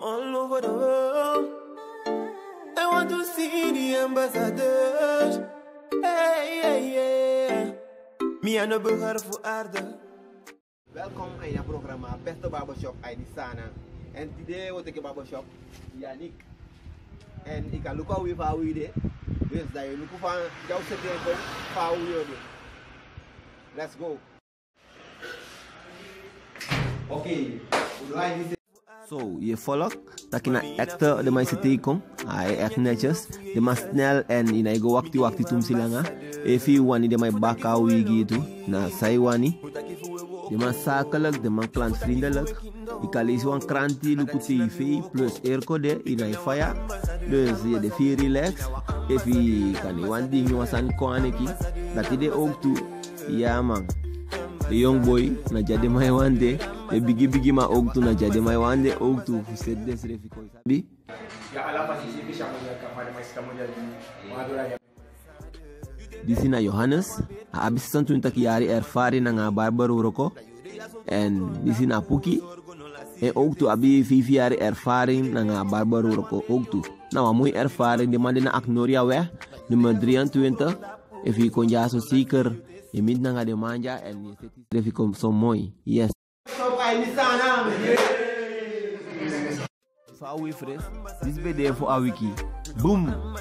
all over the world. I want to see the ambassadors. Hey, hey, yeah. Me aan de burger voor aarde. Welkom in het programma Beste Barbershop in Sana. En today wat ik barbershop Yannick. En ik ga lukken weer van wie dit. Dus dat je lukken van jouw secreto van wie dit. Let's go. Okay. we Zo, je je naar actor de mensen tegenkomt. Hij echt netjes. De maar snel en in eigen wakti wakti tum silanga. Even wani de mij baka wigi toe. Na sai wani. De man zakelijk, de man klantvriendelijk. Ik kan lezen een krantie, luku tv, plus aircode in een fire. Dus je de vier relax. Even kan je wan ding was aan kwaneki. Dat de ook toe. Ja man. De young boy, na jadi mai wande. De bigi bigi ma toe, na jadi mai wande ook toe. Fuset des refi ko sabi. Ya alama sisi bisha moja kama mais kamoja wadura ya Di sina Johannes, a abis 20 jari ervaring na nga barber uroko. En di sina Puki, ook toe abi 5 jaar ervaring na nga barber uroko ook toe. Nou, wat mooie ervaring, die man die na Agnoria weg, nummer 23. En vi kon ja zo zeker, je mint na nga de manja en zit hier kom zo mooi. Yes. So I wait for this. This video for our wiki. Boom.